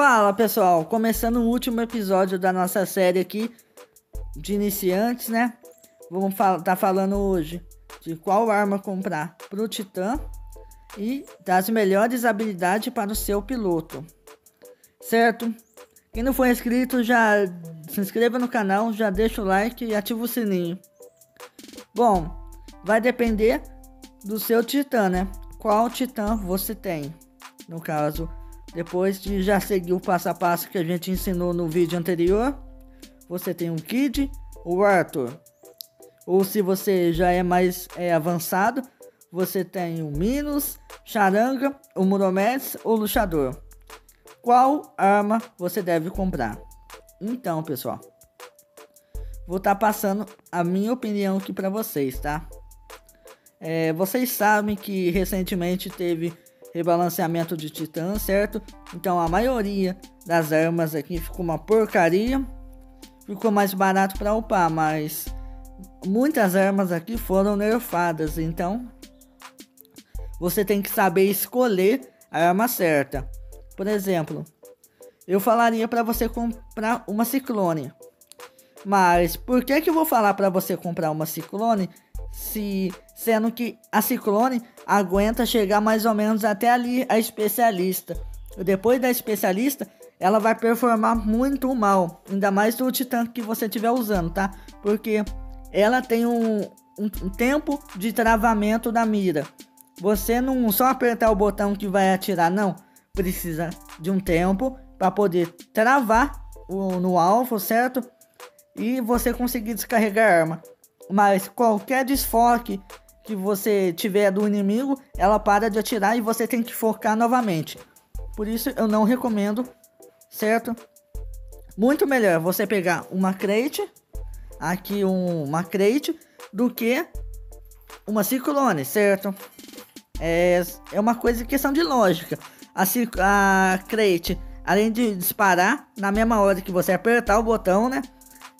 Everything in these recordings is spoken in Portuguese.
Fala pessoal, começando o último episódio da nossa série aqui de iniciantes, né? Vamos estar tá falando hoje de qual arma comprar para o Titã e das melhores habilidades para o seu piloto, certo? Quem não for inscrito já se inscreva no canal, já deixa o like e ativa o sininho. Bom, vai depender do seu Titã, né? Qual Titã você tem? No caso, depois de já seguir o passo a passo que a gente ensinou no vídeo anterior, você tem um Kid ou Arthur. Ou se você já é mais é, avançado, você tem o Minos, Charanga, o Muromedes ou Luchador. Qual arma você deve comprar? Então, pessoal, vou estar tá passando a minha opinião aqui para vocês, tá? É, vocês sabem que recentemente teve rebalanceamento de Titã, certo? Então a maioria das armas aqui ficou uma porcaria. Ficou mais barato para upar, mas muitas armas aqui foram nerfadas, então você tem que saber escolher a arma certa. Por exemplo, eu falaria para você comprar uma Ciclone. Mas por que que eu vou falar para você comprar uma Ciclone se sendo que a Ciclone aguenta chegar mais ou menos até ali a especialista. Depois da especialista, ela vai performar muito mal, ainda mais do titã que você estiver usando, tá? Porque ela tem um, um, um, tempo de travamento da mira. Você não só apertar o botão que vai atirar, não. Precisa de um tempo para poder travar o, no alvo, certo? E você conseguir descarregar a arma. Mas qualquer desfoque que você tiver do inimigo, ela para de atirar e você tem que focar novamente. Por isso eu não recomendo, certo? Muito melhor você pegar uma crate, aqui um, uma crate, do que uma ciclone, certo? É, é uma coisa questão de lógica. A, a crate, além de disparar na mesma hora que você apertar o botão, né?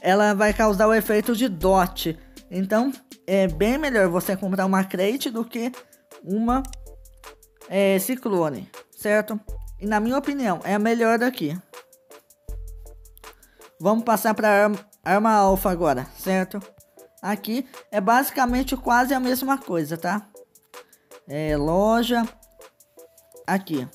Ela vai causar o efeito de dot. Então, é bem melhor você comprar uma crate do que uma é, ciclone, certo? E na minha opinião, é a melhor daqui. Vamos passar para arma, arma alfa agora, certo? Aqui é basicamente quase a mesma coisa, tá? É loja. Aqui.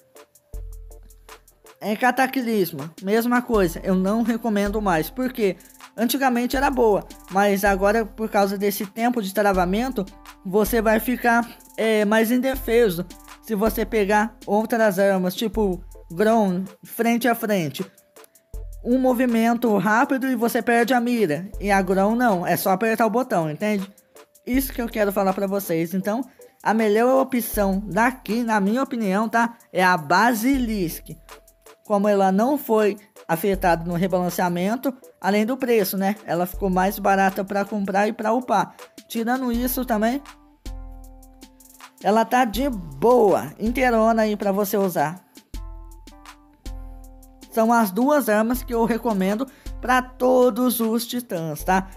É cataclisma, mesma coisa. Eu não recomendo mais, porque Antigamente era boa, mas agora por causa desse tempo de travamento, você vai ficar é, mais indefeso se você pegar outras armas, tipo Grom, frente a frente. Um movimento rápido e você perde a mira. E a Grom não, é só apertar o botão, entende? Isso que eu quero falar para vocês. Então, a melhor opção daqui, na minha opinião, tá? É a Basilisk. Como ela não foi afetada no rebalanceamento, além do preço, né? Ela ficou mais barata para comprar e para upar. Tirando isso também, ela tá de boa, inteirona aí para você usar. São as duas armas que eu recomendo para todos os titãs, tá?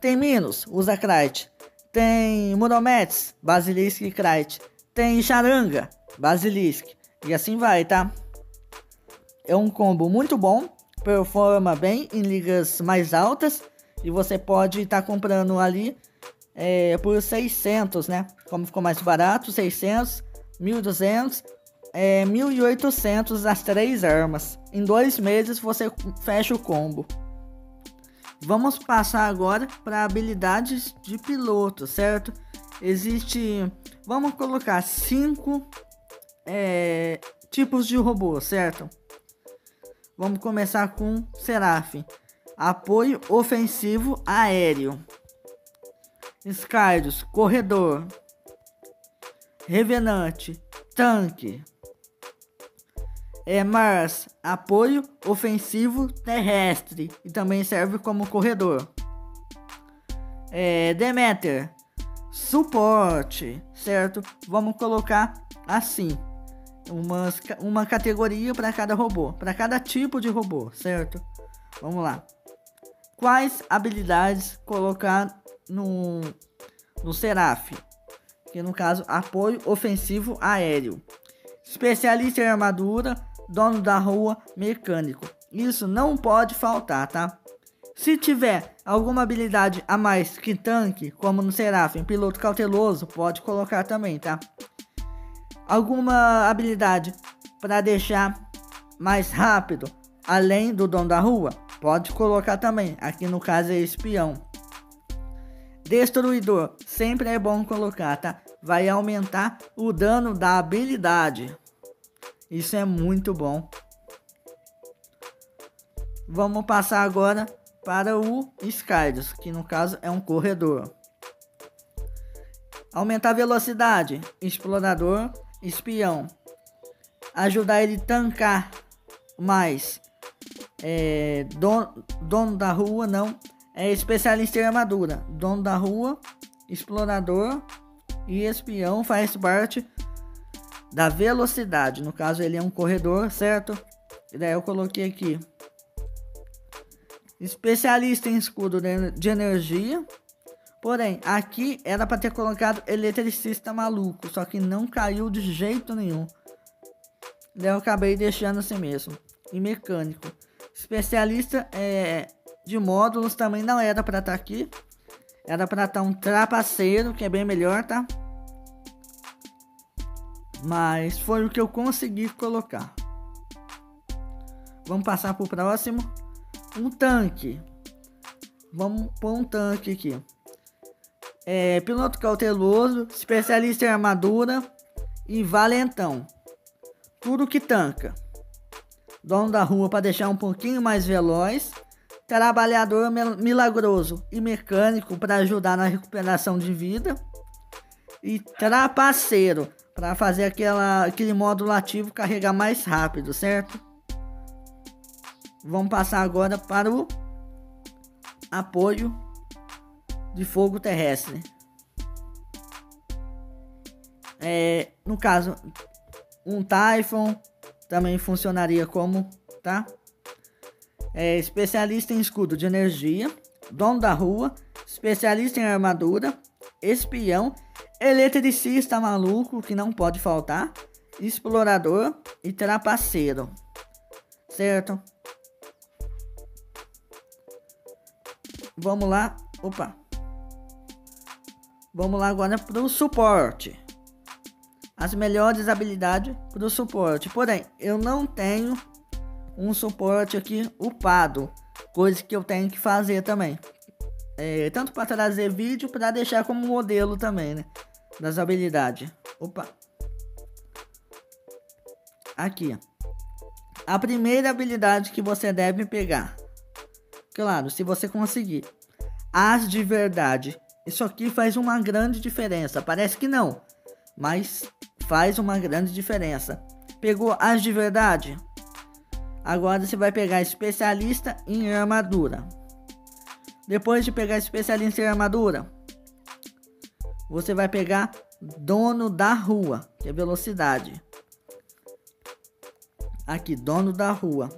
Tem Minos, usa Krite. Tem Murometes, Basilisk e Krite. Tem Charanga, Basilisk. E assim vai, tá? É um combo muito bom, performa bem em ligas mais altas e você pode estar tá comprando ali é, por 600, né? Como ficou mais barato, 600, 1200, é, 1800 as três armas. Em dois meses você fecha o combo. Vamos passar agora para habilidades de piloto, certo? Existe, vamos colocar cinco é, tipos de robô, certo? Vamos começar com Seraph. Apoio ofensivo aéreo. Skyros, corredor. Revenante, tanque. É Mars, apoio ofensivo terrestre e também serve como corredor. É Demeter, suporte, certo? Vamos colocar assim uma, uma categoria para cada robô, para cada tipo de robô, certo? Vamos lá. Quais habilidades colocar no, no Seraph? Que no caso, apoio ofensivo aéreo. Especialista em armadura, dono da rua, mecânico. Isso não pode faltar, tá? Se tiver alguma habilidade a mais que tanque, como no Serafim, piloto cauteloso, pode colocar também, tá? Alguma habilidade para deixar mais rápido, além do dono da rua, pode colocar também. Aqui no caso é espião. Destruidor, sempre é bom colocar, tá? Vai aumentar o dano da habilidade. Isso é muito bom. Vamos passar agora para o Skydos, que no caso é um corredor. Aumentar velocidade, explorador, espião. Ajudar ele a tancar mais. É, dono, dono da rua, não. É especialista em armadura. Dono da rua, explorador e espião faz parte da velocidade. No caso, ele é um corredor, certo? E daí eu coloquei aqui especialista em escudo de energia. Porém, aqui era para ter colocado eletricista maluco, só que não caiu de jeito nenhum. Daí eu acabei deixando assim mesmo. E mecânico. Especialista é, de módulos também não era para estar tá aqui. Era para estar tá um trapaceiro, que é bem melhor, tá? Mas foi o que eu consegui colocar. Vamos passar para o próximo um tanque. Vamos pôr um tanque aqui. É, piloto cauteloso, especialista em armadura e valentão. Tudo que tanca. Dono da rua para deixar um pouquinho mais veloz. Trabalhador milagroso e mecânico para ajudar na recuperação de vida. E trapaceiro para fazer aquela, aquele módulo ativo carregar mais rápido, certo? Vamos passar agora para o apoio de fogo terrestre. É, no caso, um Typhon também funcionaria como, tá? É, especialista em escudo de energia, dono da rua, especialista em armadura, espião, eletricista maluco que não pode faltar, explorador e trapaceiro. Certo? Vamos lá. Opa. Vamos lá agora para o suporte. As melhores habilidades para o suporte. Porém, eu não tenho um suporte aqui upado. Coisa que eu tenho que fazer também. É, tanto para trazer vídeo, para deixar como modelo também, né? Das habilidades. Opa. Aqui, A primeira habilidade que você deve pegar Claro, se você conseguir. As de verdade. Isso aqui faz uma grande diferença. Parece que não, mas faz uma grande diferença. Pegou as de verdade? Agora você vai pegar especialista em armadura. Depois de pegar especialista em armadura, você vai pegar dono da rua, que é velocidade. Aqui, dono da rua.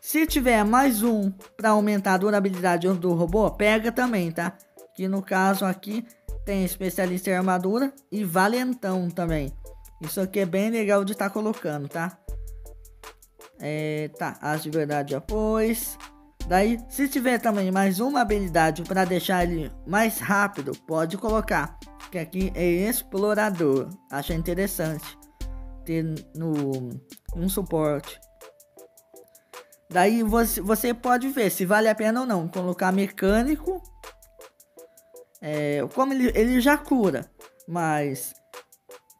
Se tiver mais um para aumentar a durabilidade do robô, pega também, tá? Que no caso aqui tem especialista em armadura e valentão também. Isso aqui é bem legal de estar tá colocando, tá? É, tá, as de verdade depois. Daí, se tiver também mais uma habilidade para deixar ele mais rápido, pode colocar. Que aqui é explorador. Acho interessante ter no um suporte. Daí você, você pode ver se vale a pena ou não colocar mecânico. É, como ele, ele já cura, mas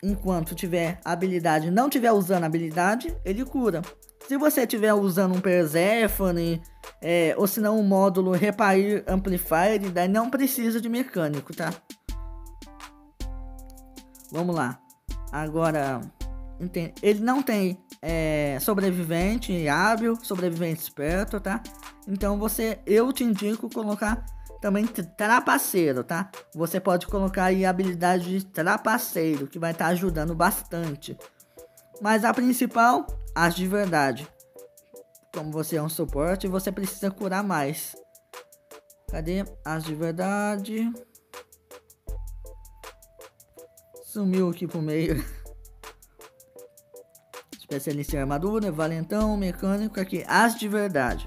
enquanto tiver habilidade, não tiver usando habilidade, ele cura. Se você tiver usando um Persephone, é, ou se não um módulo Repair Amplifier, daí não precisa de mecânico, tá? Vamos lá. Agora, ele não tem é, sobrevivente hábil, sobrevivente esperto, tá? Então você, eu te indico colocar também trapaceiro, tá? Você pode colocar aí a habilidade de trapaceiro, que vai estar tá ajudando bastante. Mas a principal, as de verdade. Como você é um suporte, você precisa curar mais. Cadê as de verdade? Sumiu aqui pro meio. especialista em armadura, valentão, mecânico, aqui, as de verdade.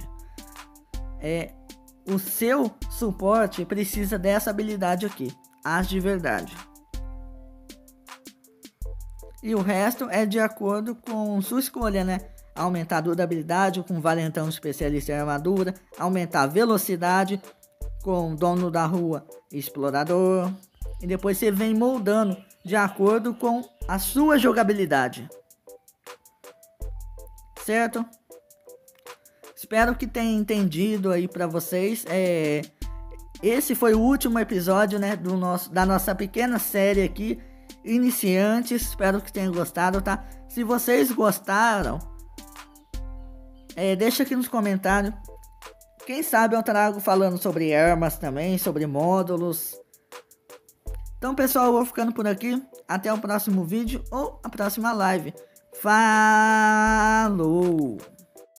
É, o seu suporte precisa dessa habilidade aqui, as de verdade. E o resto é de acordo com sua escolha, né? Aumentar durabilidade com valentão especialista em armadura, aumentar a velocidade com dono da rua explorador. E depois você vem moldando de acordo com a sua jogabilidade. Certo? Espero que tenha entendido aí para vocês. É, esse foi o último episódio, né, do nosso, da nossa pequena série aqui, iniciantes. Espero que tenham gostado, tá? Se vocês gostaram, é, deixa aqui nos comentários. Quem sabe eu trago falando sobre armas também, sobre módulos. Então, pessoal, eu vou ficando por aqui. Até o próximo vídeo ou a próxima live. Falou!